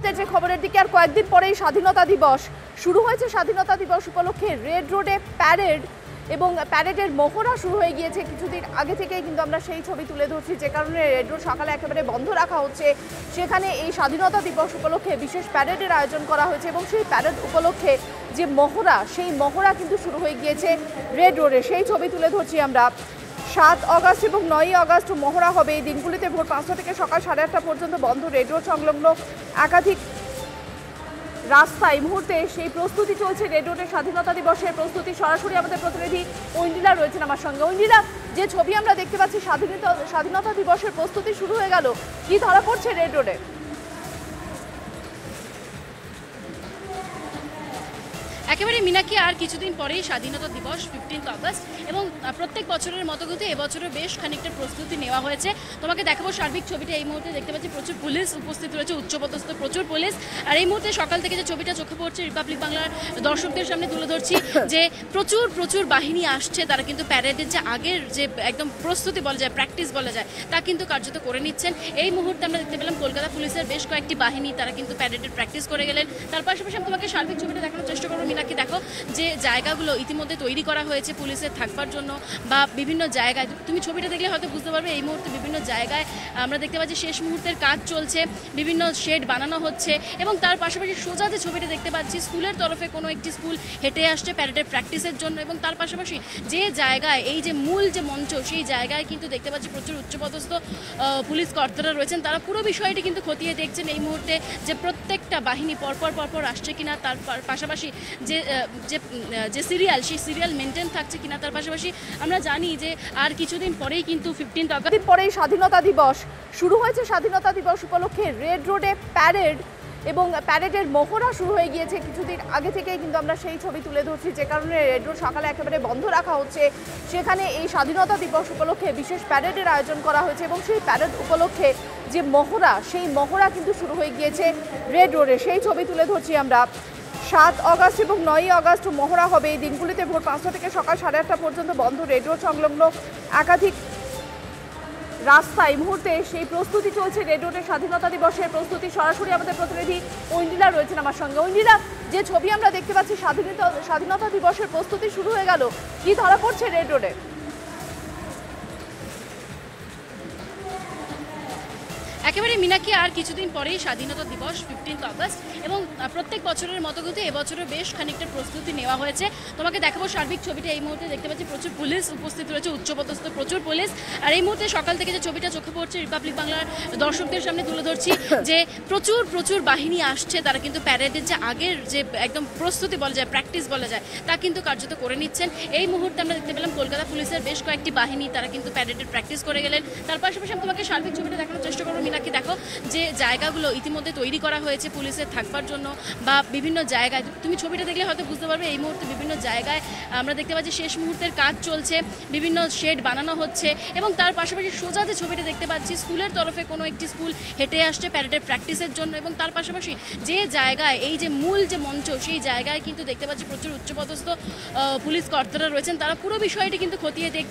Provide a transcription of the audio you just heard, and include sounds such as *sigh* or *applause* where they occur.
মুহূর্তে যে খবরের দিকে আর কয়েকদিন পরেই স্বাধীনতা দিবস। শুরু হয়েছে স্বাধীনতা দিবস উপলক্ষে রেড রোডে প্যারেড এবং প্যারেডের মহড়া শুরু হয়ে গিয়েছে কিছুদিন আগে থেকেই, কিন্তু আমরা সেই ছবি তুলে ধরছি যে কারণে রেড রোড সকালে একেবারে বন্ধ রাখা হচ্ছে। সেখানে এই স্বাধীনতা দিবস উপলক্ষে বিশেষ প্যারেডের আয়োজন করা হয়েছে এবং সেই প্যারেড উপলক্ষে যে মহড়া সেই মহড়া কিন্তু শুরু হয়ে গিয়েছে রেড রোডে সেই ছবি তুলে ধরছি আমরা। সাত অগস্ট এবং নয়ই অগস্ট মহড়া হবে। এই দিনগুলিতে ভোর পাঁচটা থেকে সকাল সাড়ে আটটা পর্যন্ত বন্ধ রেড রোড সংলগ্ন একাধিক রাস্তা। এই মুহূর্তে সেই প্রস্তুতি চলছে রেড রোডের স্বাধীনতা দিবসের প্রস্তুতি। সরাসরি আমাদের প্রতিনিধি ঐন্দিলা রয়েছেন আমার সঙ্গে। ঐন্দিলা, যে ছবি আমরা দেখতে পাচ্ছি, স্বাধীনতা স্বাধীনতা দিবসের প্রস্তুতি শুরু হয়ে গেল। কি ধরা পড়ছে রেড একেবারে মিনাকি আর কিছুদিন পরেই স্বাধীনতা দিবস ফিফটিন্থ আগস্ট এবং প্রত্যেক বছরের মতো কিন্তু এবছরও বেশ খানিকটা প্রস্তুতি নেওয়া হয়েছে। তোমাকে দেখাবো সার্বিক ছবিটা। এই মুহূর্তে দেখতে পাচ্ছি প্রচুর পুলিশ উপস্থিত রয়েছে, উচ্চপদস্থ প্রচুর পুলিশ। আর এই মুহূর্তে সকাল থেকে যে ছবিটা চোখে পড়ছে রিপাবলিক বাংলার দর্শকদের সামনে তুলে ধরছি যে প্রচুর প্রচুর বাহিনী আসছে। তারা কিন্তু প্যারেডের যে আগের যে একদম প্রস্তুতি বলা যায় প্র্যাকটিস বলা যায়, তা কিন্তু কার্যত করে নিচ্ছেন। এই মুহূর্তে আমরা দেখতে পেলাম কলকাতা পুলিশের বেশ কয়েকটি বাহিনী, তারা কিন্তু প্যারেডের প্র্যাকটিস করে গেলেন। তার পাশাপাশি আমি তোমাকে সার্বিক ছবিটা দেখানোর চেষ্টা করব মিনাকি দেখো যে জায়গাগুলো ইতিমধ্যে তৈরি করা হয়েছে পুলিশের থাকবার জন্য বা বিভিন্ন জায়গায়, তুমি ছবিটা দেখলে হয়তো বুঝতে পারবে, এই মুহূর্তে বিভিন্ন জায়গায় আমরা দেখতে পাচ্ছি শেষ মুহূর্তের কাজ চলছে, বিভিন্ন শেড বানানো হচ্ছে এবং তার পাশাপাশি সোজা যে ছবিটা দেখতে পাচ্ছি, স্কুলের তরফে কোনো একটি স্কুল হেঁটে আসছে প্যারেডের প্র্যাকটিসের জন্য এবং তার পাশাপাশি যে জায়গায়, এই যে মূল যে মঞ্চ, সেই জায়গায় কিন্তু দেখতে পাচ্ছি প্রচুর উচ্চপদস্থ পুলিশ কর্তারা রয়েছেন। তারা পুরো বিষয়টি কিন্তু খতিয়ে দেখছেন এই মুহূর্তে যে প্রত্যেকটা বাহিনী পরপর পরপর আসছে কিনা, তার পাশাপাশি যে যে সিরিয়াল সেই সিরিয়াল মেনটেন থাকছে কিনা তার পাশাপাশি আমরা জানি যে আর কিছুদিন পরেই কিন্তু আগস্ট দিন পরেই স্বাধীনতা দিবস। শুরু হয়েছে স্বাধীনতা দিবস উপলক্ষে রেড রোডে প্যারেড এবং প্যারেডের মহড়া শুরু হয়ে গিয়েছে কিছুদিন আগে থেকেই, কিন্তু আমরা সেই ছবি তুলে ধরছি, যে কারণে রেড রোড সকালে একেবারে বন্ধ রাখা হচ্ছে। সেখানে এই স্বাধীনতা দিবস উপলক্ষে বিশেষ প্যারেডের আয়োজন করা হয়েছে এবং সেই প্যারেড উপলক্ষে যে মহড়া, সেই মহড়া কিন্তু শুরু হয়ে গিয়েছে রেড রোডে সেই ছবি তুলে ধরছি আমরা। সাত অগস্ট এবং নয়ই অগস্ট মহড়া হবে এই দিনগুলিতে। ভোর পাঁচটা থেকে সকাল সাড়ে আটটা পর্যন্ত বন্ধ রেড রোড সংলগ্ন একাধিক রাস্তা এই মুহূর্তে সেই প্রস্তুতি চলছে রেড রোডের স্বাধীনতা দিবসের প্রস্তুতি। সরাসরি আমাদের প্রতিনিধি ঐন্দিলা রয়েছেন আমার সঙ্গে। ঐন্দিলা, যে ছবি আমরা দেখতে পাচ্ছি, স্বাধীনতা স্বাধীনতা দিবসের প্রস্তুতি শুরু হয়ে গেল। কি ধরা পড়ছে রেড একেবারে মিনাকি আর কিছুদিন পরেই স্বাধীনতা দিবস ফিফটিন্থ আগস্ট এবং প্রত্যেক বছরের মতো কিন্তু এবছরও বেশ খানিকটা প্রস্তুতি নেওয়া হয়েছে। তোমাকে দেখাবো সার্বিক ছবিটা। এই মুহূর্তে দেখতে পাচ্ছি প্রচুর পুলিশ উপস্থিত রয়েছে উচ্চপদস্থ প্রচুর পুলিশ। আর এই মুহূর্তে সকাল থেকে যে ছবিটা চোখে পড়ছে রিপাবলিক বাংলার দর্শকদের সামনে তুলে ধরছি *coughs* যে প্রচুর প্রচুর বাহিনী আসছে। তারা কিন্তু প্যারেডের যে আগের যে একদম প্রস্তুতি বলা যায় প্র্যাকটিস বলা যায় তা কিন্তু কার্যত করে নিচ্ছেন। এই মুহূর্তে আমরা দেখতে পেলাম কলকাতা পুলিশের বেশ কয়েকটি বাহিনী তারা কিন্তু প্যারেডের প্র্যাকটিস করে গেলেন। তার পাশাপাশি আমি তোমাকে সার্বিক ছবিটা দেখানোর চেষ্টা করব মিনাকি দেখো যে জায়গাগুলো ইতিমধ্যে তৈরি করা হয়েছে পুলিশের থাকবার জন্য বা বিভিন্ন জায়গায়, তুমি ছবিটা দেখলে হয়তো বুঝতে পারবে, এই মুহূর্তে বিভিন্ন জায়গায় আমরা দেখতে পাচ্ছি শেষ মুহূর্তের কাজ চলছে, বিভিন্ন শেড বানানো হচ্ছে এবং তার পাশাপাশি সোজা যে ছবিটা দেখতে পাচ্ছি, স্কুলের তরফে কোনো একটি স্কুল হেঁটে আসছে প্যারেডের প্র্যাকটিসের জন্য এবং তার পাশাপাশি যে জায়গায়, এই যে মূল যে মঞ্চ, সেই জায়গায় কিন্তু দেখতে পাচ্ছি প্রচুর উচ্চপদস্থ পুলিশ কর্তারা রয়েছেন। তারা পুরো বিষয়টি কিন্তু খতিয়ে দেখছেন